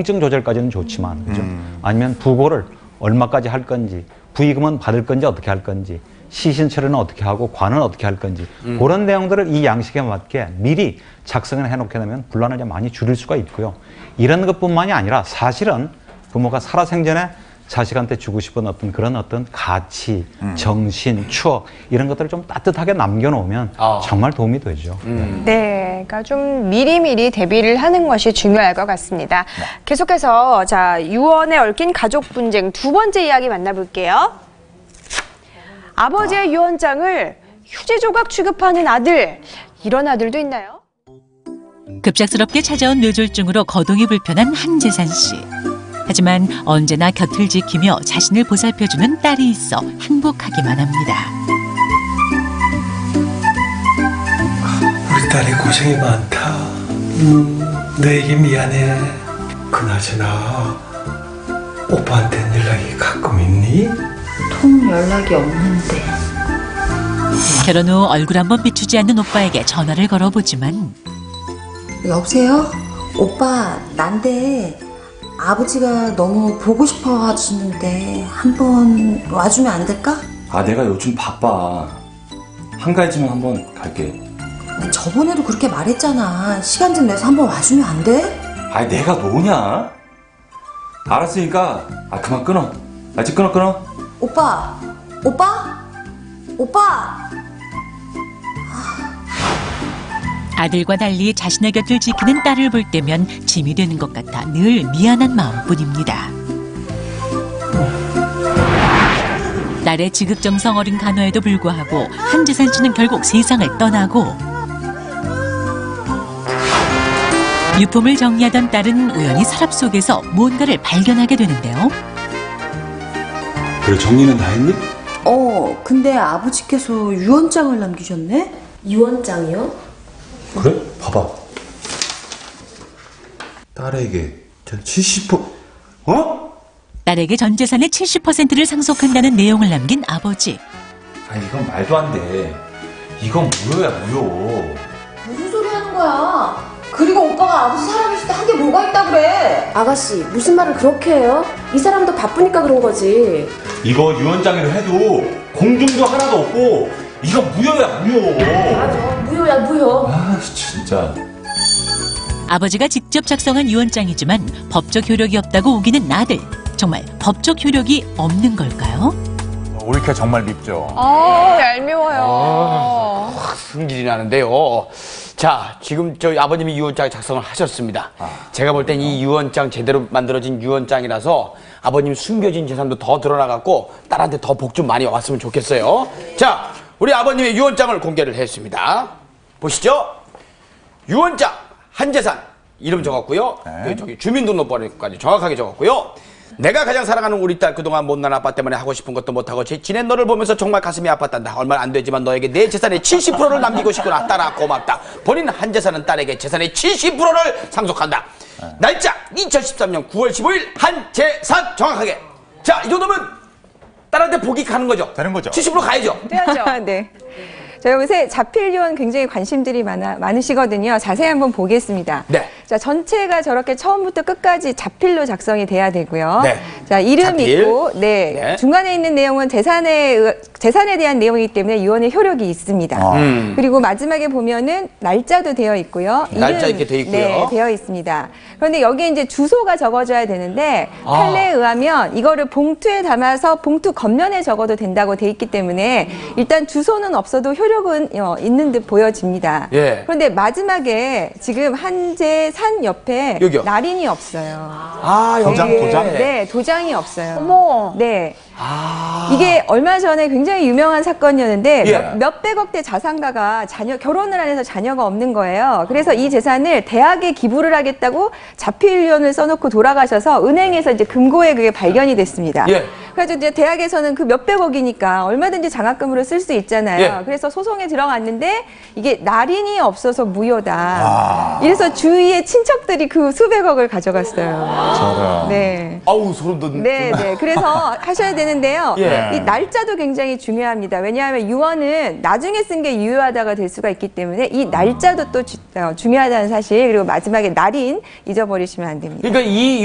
통증 조절까지는 좋지만 그죠? 아니면 부고를 얼마까지 할 건지 부의금은 받을 건지 어떻게 할 건지 시신 처리는 어떻게 하고 관은 어떻게 할 건지 그런 내용들을 이 양식에 맞게 미리 작성을 해놓게 되면 분란을 좀 많이 줄일 수가 있고요. 이런 것뿐만이 아니라 사실은 부모가 살아생전에 자식한테 주고 싶은 어떤 그런 어떤 가치, 정신, 추억 이런 것들을 좀 따뜻하게 남겨놓으면 아. 정말 도움이 되죠. 네, 그러니까 좀 미리미리 대비를 하는 것이 중요할 것 같습니다. 계속해서 자 유언에 얽힌 가족 분쟁 두 번째 이야기 만나볼게요. 아버지의 유언장을 휴지 조각 취급하는 아들 이런 아들도 있나요? 급작스럽게 찾아온 뇌졸중으로 거동이 불편한 한재산 씨. 하지만 언제나 곁을 지키며 자신을 보살펴주는 딸이 있어 행복하기만 합니다. 딸이 고생이 많다. 음, 너에게 미안해. 그나저나 오빠한테는 연락이 가끔 있니? 통 연락이 없는데. 결혼 후 얼굴 한번 비추지 않는 오빠에게 전화를 걸어보지만 여보세요? 오빠, 난데 아버지가 너무 보고 싶어 하시는데 한번 와주면 안 될까? 아 내가 요즘 바빠 한가해지면 한번 갈게 저번에도 그렇게 말했잖아. 시간 좀 내서 한번 와주면 안 돼? 아니 내가 뭐냐 알았으니까 아 그만 끊어 아직 끊어 끊어 오빠, 오빠, 오빠. 아들과 달리 자신의 곁을 지키는 딸을 볼 때면 짐이 되는 것 같아 늘 미안한 마음뿐입니다. 딸의 지극정성 어린 간호에도 불구하고 한재산 씨는 결국 세상을 떠나고 유품을 정리하던 딸은 우연히 서랍 속에서 무언가를 발견하게 되는데요. 그래 정리는 다 했니? 어, 근데 아버지께서 유언장을 남기셨네? 유언장이요? 그래? 봐봐 딸에게 전 70% 어? 딸에게 전 재산의 70%를 상속한다는 내용을 남긴 아버지. 아 이건 말도 안 돼 이건 무효야 무효 무슨 소리 하는 거야? 그리고 오빠가 아버지 살아계실 때한게 뭐가 있다 그래? 아가씨, 무슨 말을 그렇게 해요? 이 사람도 바쁘니까 그런 거지. 이거 유언장이라 해도 공증도 하나도 없고 이건 무효야 무효 맞아, 무효야, 무효. 아 진짜 아버지가 직접 작성한 유언장이지만 법적 효력이 없다고 우기는 아들. 정말 법적 효력이 없는 걸까요? 올케 정말 밉죠. 어, 얄미워요. 승질이 나는데요. 자, 지금 저희 아버님이 유언장 작성을 하셨습니다. 제가 볼 땐 이 유언장 제대로 만들어진 유언장이라서 아버님 숨겨진 재산도 더 드러나갖고 딸한테 더 복 좀 많이 왔으면 좋겠어요. 자, 우리 아버님의 유언장을 공개를 했습니다. 보시죠. 유언장 한 재산 이름 적었고요. 그 저기 주민등록번호까지 정확하게 적었고요. 내가 가장 사랑하는 우리 딸 그동안 못난 아빠 때문에 하고 싶은 것도 못하고 제 지낸 너를 보면서 정말 가슴이 아팠단다. 얼마 안 되지만 너에게 내 재산의 70%를 남기고 싶구나. 딸아 고맙다. 본인 한 재산은 딸에게 재산의 70%를 상속한다. 날짜 2013년 9월 15일 한 재산 정확하게. 자, 이 정도면 딸한테 복이 가는 거죠. 되는 거죠. 70% 가야죠. 돼야죠. 네. 자, 요새 자필 유언 굉장히 관심들이 많아, 많으시거든요. 자세히 한번 보겠습니다. 네. 자, 전체가 저렇게 처음부터 끝까지 자필로 작성이 돼야 되고요. 네. 자, 이름 자필. 있고, 네. 네. 중간에 있는 내용은 재산에, 의- 재산에 대한 내용이기 때문에 유언의 효력이 있습니다. 음. 그리고 마지막에 보면은 날짜도 되어 있고요. 날짜 이렇게 되어 있고요. 네, 되어 있습니다. 그런데 여기에 이제 주소가 적어져야 되는데 아. 판례에 의하면 이거를 봉투에 담아서 봉투 겉면에 적어도 된다고 돼 있기 때문에 일단 주소는 없어도 효력은 어, 있는 듯 보여집니다. 예. 그런데 마지막에 지금 한재 산 옆에 여기요. 날인이 없어요. 아, 도장. 도장? 네, 도장이 없어요. 어머. 네. 아. 이게 얼마 전에 굉장히 유명한 사건이었는데 예. 몇- 몇백억 대 자산가가 자녀 결혼을 안 해서 자녀가 없는 거예요. 그래서 이 재산을 대학에 기부를 하겠다고 자필 위원을 써놓고 돌아가셔서 은행에서 이제 금고에 그게 발견이 됐습니다. 예. 그래서 이제 대학에서는 그 몇백억이니까 얼마든지 장학금으로 쓸 수 있잖아요. 예. 그래서 소송에 들어갔는데 이게 날인이 없어서 무효다. 아. 이래서 주위의 친척들이 그 수백억을 가져갔어요. 저런. 네. 아우, 소름 돋는. 네, 네. 그래서 하셔야 되는데요. 예. 이 날짜도 굉장히 중요합니다. 왜냐하면 유언은 나중에 쓴 게 유효하다가 될 수가 있기 때문에 이 날짜도 또 주- 어, 중요하다는 사실 그리고 마지막에 날인 잊어버리시면 안 됩니다. 그러니까 이